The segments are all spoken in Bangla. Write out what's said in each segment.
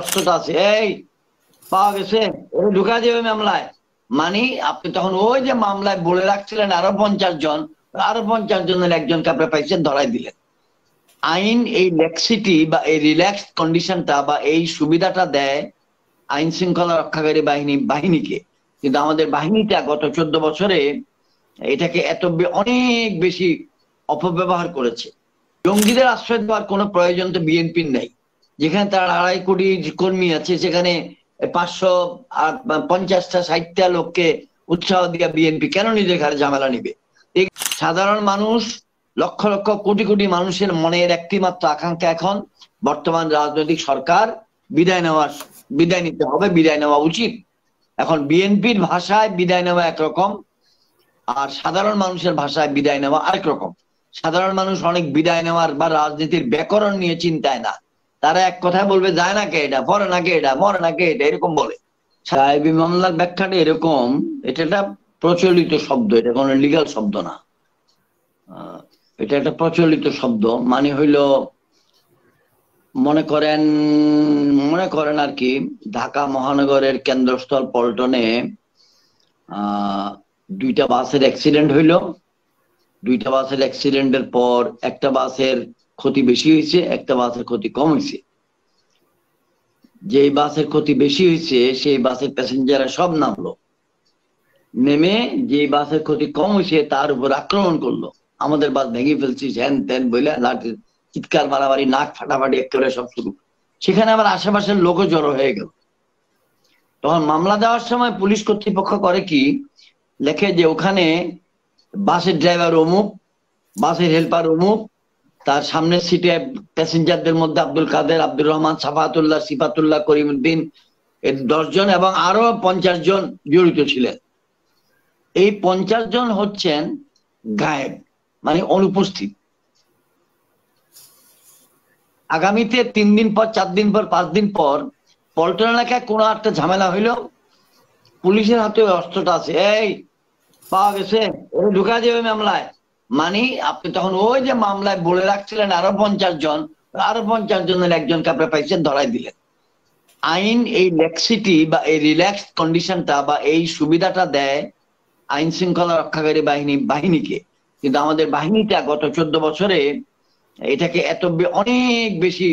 অস্ত্রটা আছে। এই, পাওয়া গেছে। ওরা ঢুকা দেবে মামলায়। মানে আপনি তখন ওই যে মামলায় বলে রাখছিলেন আরও পঞ্চাশ জন, আরও পঞ্চাশ জনের একজনকে আপনি পাইছেন, ধরাই দিলেন। আইন এই লেক্সিটি বা এই রিল্যাক্স কন্ডিশনটা বা এই সুবিধাটা দেয় আইন শৃঙ্খলা রক্ষাকারী বাহিনী, বাহিনীকে। কিন্তু আমাদের বাহিনীটা গত চোদ্দ বছরে এটাকে এত অনেক বেশি অপব্যবহার করেছে। জঙ্গিদের আশ্রয় দেওয়ার কোনো প্রয়োজন তো বিএনপির নেই। যেখানে তার আড়াই কোটি কর্মী আছে, সেখানে পাঁচশো পঞ্চাশটা ষাটটা লোককে উৎসাহ দিয়া বিএনপি কেন নিজের ঘরে ঝামেলা নিবে? সাধারণ মানুষ, লক্ষ লক্ষ কোটি কোটি মানুষের মনের একটি মাত্র আকাঙ্ক্ষা এখন, বর্তমান রাজনৈতিক সরকার, বিদায় নেওয়ার, বিদায় নিতে হবে, বিদায় নেওয়া উচিত। এখন বিএনপির ভাষায় বিদায় নেওয়া একরকম, আর সাধারণ মানুষের ভাষায় বিদায় নেওয়া আরেক রকম। সাধারণ মানুষ অনেক বিদায় নেওয়ার বা রাজনীতির ব্যাকরণ নিয়ে চিন্তায় না। তারা এক কথায় বলবে, যায় না কে এটা পরে না কে এটা, মরে না কে এটা, এরকম বলে। সাহেবী মামলার ব্যাখ্যাটা এরকম, এটা একটা প্রচলিত শব্দ, এটা কোনো লিগাল শব্দ না। এটা একটা প্রচলিত শব্দ মানে হইল, মনে করেন মনে করেন আর কি, ঢাকা মহানগরের কেন্দ্রস্থল পল্টনে দুইটা বাসের অ্যাক্সিডেন্ট হইল। দুইটা বাসের অ্যাক্সিডেন্টের পর একটা বাসের ক্ষতি বেশি হয়েছে, একটা বাসের ক্ষতি কম হয়েছে। যেই বাসের ক্ষতি বেশি হয়েছে, সেই বাসের প্যাসেঞ্জাররা সব নামলো। নেমে যে বাসের ক্ষতি কম হয়েছে, তার উপর আক্রমণ করল। আমাদের বাস ভেঙে ফেলছিস হ্যান ত্যান বলে লাঠি, চিৎকার, মারামারি, নাক ফাটাফাটি একেবারে সব শুরু। সেখানে আবার আশেপাশের লোকও জড়ো হয়ে গেল। তখন মামলা দেওয়ার সময় পুলিশ কর্তৃপক্ষ করে কি, লেখে যে ওখানে বাসের ড্রাইভার অমুক, বাসের হেল্পার অমুক তার সামনের সিটে প্যাসেঞ্জারদের মধ্যে আব্দুল কাদের, আব্দুর রহমান, সাফাতুল্লাহ, সিফাতুল্লাহ করিমউদ্দিন এর দশজন এবং আরও পঞ্চাশ জন জড়িত ছিলেন। এই পঞ্চাশ জন হচ্ছেন গায়েব মানে অনুপস্থিত। আগামীতে তিন দিন পর, চার দিন পর, পাঁচ দিন পর পল্টন এলাকায় কোনো একটা ঝামেলা হইল পুলিশের হাতে অস্ত্রটা আছে। এই, পাওয়া গেছে। ঢুকা দেবে মামলায়। মানে আপনি তখন ওই যে মামলায় বলে রাখছিলেন আরও পঞ্চাশ জন, আরও পঞ্চাশ জনের একজনকে আপনি পাইছেন, ধরাই দিলেন। আইন এই লেক্সিটি বা এই রিল্যাক্স কন্ডিশনটা বা এই সুবিধাটা দেয় আইন শৃঙ্খলা রক্ষাকারী বাহিনী, বাহিনীকে। কিন্তু আমাদের বাহিনীটা গত চোদ্দ বছরে এটাকে এত অনেক বেশি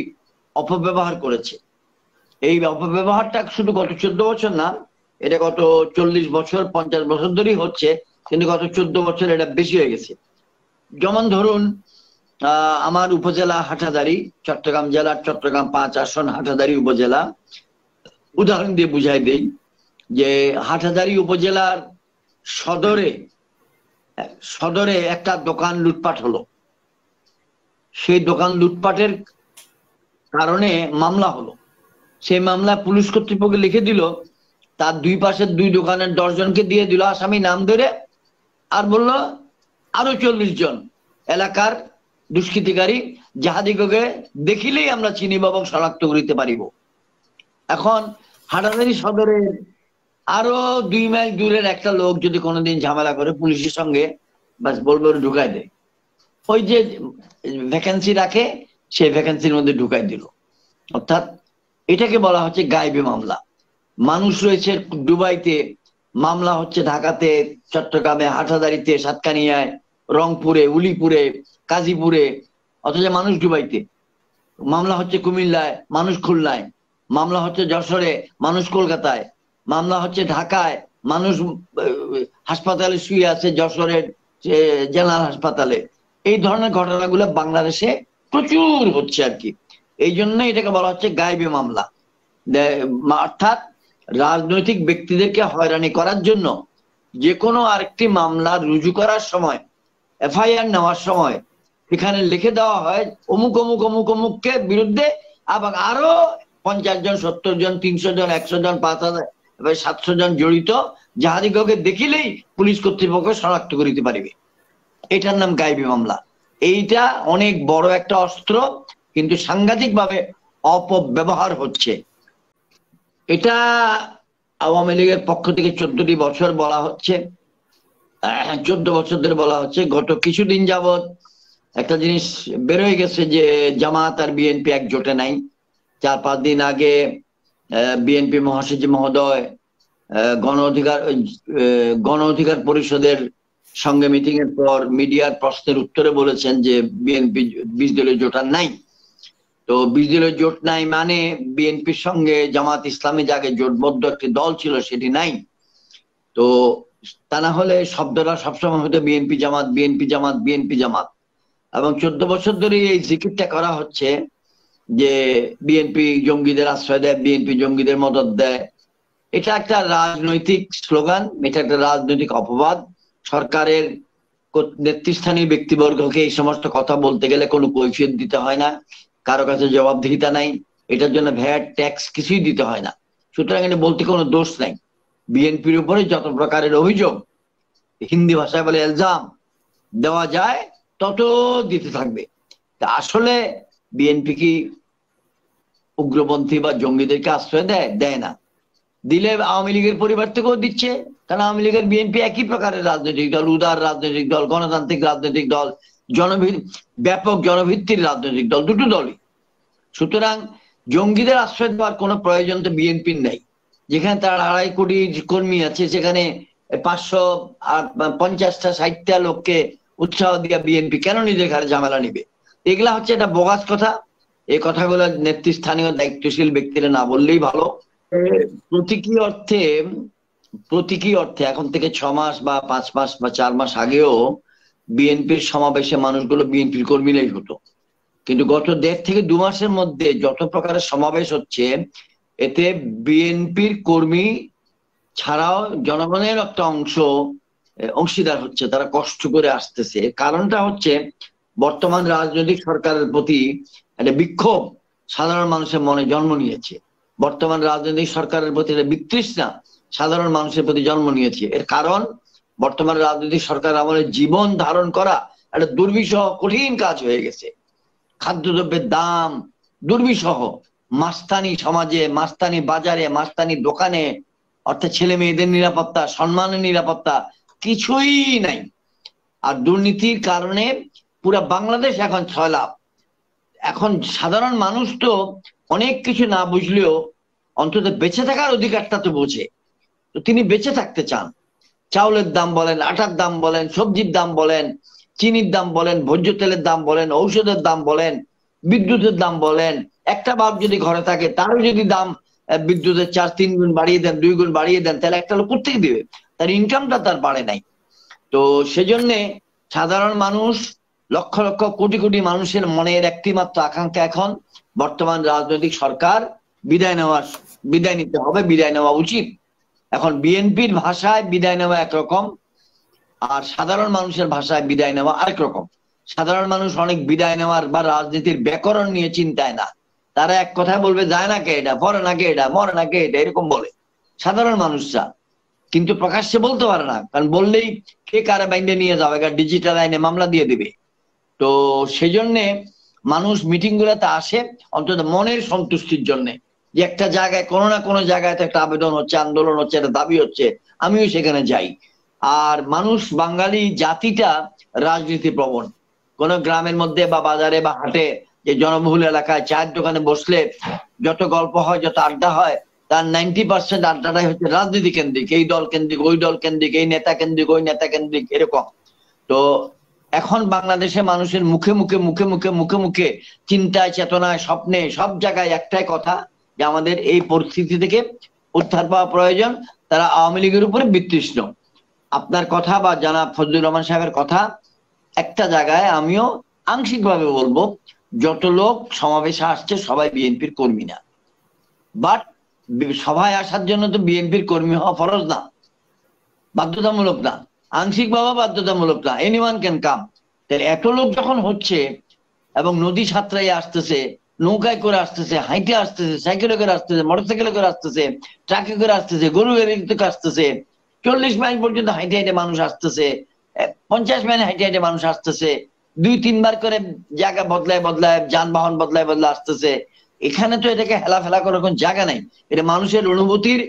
অপব্যবহার করেছে। এই অপব্যবহারটা শুধু গত চোদ্দ বছর না, এটা গত চল্লিশ বছর, পঞ্চাশ বছর ধরেই হচ্ছে, কিন্তু গত চোদ্দ বছর এটা বেশি হয়ে গেছে। যেমন ধরুন আমার উপজেলা হাটাদারি চট্টগ্রাম জেলার চট্টগ্রাম পাঁচ আসন হাটাদারি উপজেলা। উদাহরণ দিয়ে বুঝাই দেই যে হাটাদারি উপজেলার সদরে সদরে একটা দোকান লুটপাট হলো। সেই দোকান লুটপাটের কারণে মামলা হলো। সেই মামলা পুলিশ কর্তৃপক্ষ লিখে দিল, তার দুই পাশের দুই দোকানের দশ জনকে দিয়ে দিল আসামি নাম ধরে, আর বলল আরও চল্লিশ জন এলাকার দুষ্কৃতিকারী যাহাদিগকে দেখিলেই আমরা চিনিব এবং শনাক্ত করিতে পারিব। এখন হাটাদারি সদরের আরও দুই মাইল দূরের একটা লোক যদি কোনোদিন ঝামেলা করে পুলিশের সঙ্গে, বাস বলবে ঢুকাই দেয় ওই যে ভ্যাকেন্সি রাখে সেই ভ্যাকেন্সির মধ্যে ঢুকাই দিল। অর্থাৎ এটাকে বলা হচ্ছে গাইবে মামলা। মানুষ রয়েছে দুবাইতে মামলা হচ্ছে ঢাকাতে, চট্টগ্রামে হাটাদারিতে সাতকানিয়ায় রংপুরে, উলিপুরে কাজীপুরে অথচ মানুষ ডুবাইতে। মামলা হচ্ছে কুমিল্লায়, মানুষ খুলনায়। মামলা হচ্ছে যশোরে, মানুষ কলকাতায়। মামলা হচ্ছে ঢাকায়, মানুষ হাসপাতালে শুয়ে আছে যশোরের জেনারেল হাসপাতালে। এই ধরনের ঘটনাগুলো বাংলাদেশে প্রচুর হচ্ছে আর কি। এই জন্য এটাকে বলা হচ্ছে গায়েবী মামলা। অর্থাৎ রাজনৈতিক ব্যক্তিদেরকে হয়রানি করার জন্য যে কোনো আরেকটি মামলা রুজু করার সময় এফআইআর নেওয়ার সময়। এখানে লিখে দেওয়া হয়, অমুক অমুক অমুক, অমুককে বিরুদ্ধে এবং আরও পঞ্চাশ জন, সত্তর জন, তিনশো জন, একশো জন, পাঁচ হাজার সাতশো জন জড়িত যাহাদিগকে দেখিলেই পুলিশ কর্তৃপক্ষ শনাক্ত করিতে পারিবে। এটার নাম গাইবী মামলা। এইটা অনেক বড় একটা অস্ত্র, কিন্তু সাংঘাতিক ভাবে অপব্যবহার হচ্ছে। এটা আওয়ামী লীগের পক্ষ থেকে চোদ্দটি বছর বলা হচ্ছে। চোদ্দ বছর ধরে বলা হচ্ছে, গত কিছুদিন যাবৎ একটা জিনিস বেরোয় গেছে যে জামাত আর বিএনপি এক জোটে নাই। চার পাঁচ দিন আগে বিএনপি মহাসচিব মহোদয় গণ অধিকার গণ অধিকার পরিষদের সঙ্গে মিটিং এর পর মিডিয়ার প্রশ্নের উত্তরে বলেছেন যে বিএনপি বিশ দলীয় জোট আর নাই। তো বিশ দলীয় জোট নাই মানে বিএনপির সঙ্গে জামাত ইসলামী যাকে জোটবদ্ধ একটি দল ছিল সেটি নাই। তো তা না হলে শব্দটা সবসময় হতো BNP Jamaat BNP Jamaat BNP Jamaat. এবং চোদ্দ বছর ধরে এই জিকিরটা করা হচ্ছে যে বিএনপি জঙ্গিদের আশ্রয় দেয়, বিএনপি জঙ্গিদের মদত দেয়। এটা একটা রাজনৈতিক স্লোগান, এটা একটা রাজনৈতিক অপবাদ। সরকারের নেতৃস্থানীয় ব্যক্তিবর্গকে এই সমস্ত কথা বলতে গেলে কোনো কৈফিয়ত দিতে হয় না, কারও কাছে জবাবদিহিতা নাই, এটার জন্য ভ্যাট, ট্যাক্স কিছুই দিতে হয় না। সুতরাং এটা বলতে কোনো দোষ নাই। বিএনপির উপরে যত প্রকারের অভিযোগ, হিন্দি ভাষায় বলে এলজাম দেওয়া যায়, তত দিতে থাকবে। তা আসলে বিএনপি কি উগ্রপন্থী বা জঙ্গিদেরকে আশ্রয় দেয়? দেয় না। দিলে আওয়ামী লীগের পরিবার থেকেও দিচ্ছে। কারণ আওয়ামী লীগের বিএনপি একই প্রকারের রাজনৈতিক দল, উদার রাজনৈতিক দল, গণতান্ত্রিক রাজনৈতিক দল, জনভি, ব্যাপক জনভিত্তির রাজনৈতিক দল, দুটো দলই। সুতরাং জঙ্গিদের আশ্রয় দেওয়ার কোনো প্রয়োজন তো বিএনপির নেই। যেখানে তার আড়াই কোটি কর্মী আছে, সেখানে পাঁচশো পঞ্চাশটা, ষাটটা লোককে উৎসাহ দিয়া বিএনপি কেন নিজের ঘরে ঝামেলা নিবে? এগুলা হচ্ছে একটা বোগাস কথা। এই কথাগুলো নেতৃস্থানীয় দায়িত্বশীল ব্যক্তিরা না বললেই ভালো। প্রতীকী অর্থে প্রতীকী অর্থে এখন থেকে ছ মাস বা পাঁচ মাস বা চার মাস আগেও বিএনপির সমাবেশে মানুষগুলো বিএনপির কর্মীরাই হতো। কিন্তু গত দেড় থেকে দু মাসের মধ্যে যত প্রকারের সমাবেশ হচ্ছে এতে বিএনপির কর্মী ছাড়াও জনগণের একটা অংশ অংশীদার হচ্ছে, তারা কষ্ট করে আসতেছে। কারণটা হচ্ছে, বর্তমান রাজনৈতিক সরকারের প্রতি একটা বিক্ষোভ সাধারণ মানুষের মনে জন্ম নিয়েছে। বর্তমান রাজনৈতিক সরকারের প্রতি একটা বিতৃষ্ণা সাধারণ মানুষের প্রতি জন্ম নিয়েছে। এর কারণ, বর্তমান রাজনৈতিক সরকার আমাদের জীবন ধারণ করা একটা দুর্বিষহ, কঠিন কাজ হয়ে গেছে। খাদ্যদ্রব্যের দাম দুর্বিষহ। মাস্তানি সমাজে, মাস্তানি বাজারে, মাস্তানি দোকানে, অর্থাৎ ছেলে মেয়েদের নিরাপত্তা, সম্মানের নিরাপত্তা কিছুই নাই। আর দুর্নীতির কারণে পুরা বাংলাদেশ এখন ছয় লাভ এখন সাধারণ মানুষ তো অনেক কিছু না বুঝলেও অন্তত বেঁচে থাকার অধিকারটা তো বোঝে। তো তিনি বেঁচে থাকতে চান। চাউলের দাম বলেন, আটার দাম বলেন, সবজির দাম বলেন, চিনির দাম বলেন, ভোজ্য তেলের দাম বলেন, ঔষধের দাম বলেন, বিদ্যুতের দাম বলেন একটা বাপ যদি ঘরে থাকে, তারও যদি দাম বিদ্যুতের চার তিন গুণ বাড়িয়ে দেন, দুই গুণ বাড়িয়ে দেন, তাহলে একটা লোক কোথেকে দিবে? তার ইনকামটা তার বাড়ে নাই। তো সেজন্যে সাধারণ মানুষ, লক্ষ লক্ষ কোটি কোটি মানুষের মনের একটি মাত্র আকাঙ্ক্ষা এখন, বর্তমান রাজনৈতিক সরকার বিদায় নেওয়ার, বিদায় নিতে হবে, বিদায় নেওয়া উচিত। এখন বিএনপির ভাষায় বিদায় নেওয়া একরকম, আর সাধারণ মানুষের ভাষায় বিদায় নেওয়া আরেক রকম। সাধারণ মানুষ অনেক বিদায় নেওয়ার বা রাজনীতির ব্যাকরণ নিয়ে চিন্তায় না। তারা এক কথায় বলবে, যায় না কে এটা পরে না কে এটা, মরে না কে এটা, এরকম বলে। সাধারণ মানুষরা। কিন্তু প্রকাশ্যে বলতে পারে না, কারণ বললেই কে কারে বাইন্ডে নিয়ে যাবে ডিজিটাল আইনে মামলা দিয়ে দিবে। তো সেই জন্যে মানুষ মিটিং গুলাতে আসে অন্তত মনের সন্তুষ্টির জন্য। যে একটা জায়গায়, কোনো না কোনো জায়গায় একটা আবেদন হচ্ছে, আন্দোলন হচ্ছে, একটা দাবি হচ্ছে, আমিও সেখানে যাই। আর মানুষ, বাঙালি জাতিটা রাজনীতি প্রবণ কোন গ্রামের মধ্যে বা বাজারে বা হাটে যে জনবহুল এলাকায় চায়ের দোকানে বসলে যত গল্প হয়, যত আড্ডা হয়, তার নাইনটি পার্সেন্ট আড্ডাটাই হচ্ছে রাজনীতি কেন্দ্রিক। এই দল কেন্দ্রিক, ওই দল কেন্দ্রিক, এই নেতা কেন্দ্রিক, ওই নেতা কেন্দ্রিক, এরকম। তো এখন বাংলাদেশে মানুষের মুখে মুখে মুখে মুখে মুখে মুখে চিন্তায়, চেতনায়, স্বপ্নে সব জায়গায় একটাই কথা যে আমাদের এই পরিস্থিতি থেকে উদ্ধার পাওয়া প্রয়োজন, তারা আওয়ামী লীগের উপরে বিতৃষ্ণ। আপনার কথা বা জানা ফজলুর রহমান সাহেবের কথা একটা জায়গায় আমিও আংশিকভাবে বলব যত লোক সমাবেশে আসছে, সবাই বিএনপির কর্মী না। বাট সভায় আসার জন্য তো বিএনপির কর্মী হওয়া ফরজ না। বাধ্যতামূলক না। আংশিক ভাবে বাধ্যতামূলক না। এনিওয়ান ক্যান কাম তাহলে এত লোক যখন হচ্ছে, এবং নদী সাঁতরাই আসতেছে, নৌকায় করে আসতেছে, হাইটে আসতেছে, সাইকেলে করে আসতেছে, মোটরসাইকেলে করে আসতেছে, ট্রাকে করে আসতেছে, গরু থেকে আসতেছে চল্লিশ মাইল পর্যন্ত হাইটে হাইটে মানুষ আসতেছে পঞ্চাশ মাইল হাইটে হাইটে মানুষ আসতেছে দুই, তিনবার করে জায়গা বদলায় বদলায়, যানবাহন বদলায় বদলায় আসতেছে। এখানে তো এটাকে হেলা ফেলা করার কোন জায়গা নাই। এটা মানুষের অনুভূতির,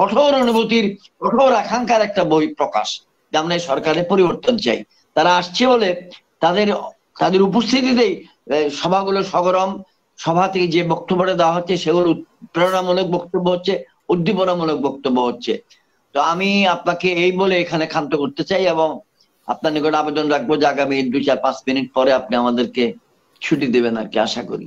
কঠোর অনুভূতির, কঠোর আকাঙ্ক্ষার একটা বই প্রকাশ, যে আমরা সরকারের পরিবর্তন চাই। তারা আসছে বলে তাদের তাদের উপস্থিতিতেই সভাগুলো সগরম, সভা থেকে যে বক্তব্যটা দেওয়া হচ্ছে, সেগুলো প্রেরণামূলক বক্তব্য হচ্ছে, উদ্দীপনামূলক বক্তব্য হচ্ছে। তো আমি আপনাকে এই বলে এখানে ক্ষান্ত করতে চাই এবং আপনার নিকট আবেদন রাখব যে আগামী দুই চার পাঁচ মিনিট পরে আপনি আমাদেরকে ছুটি দেবেন আর কি, আশা করি।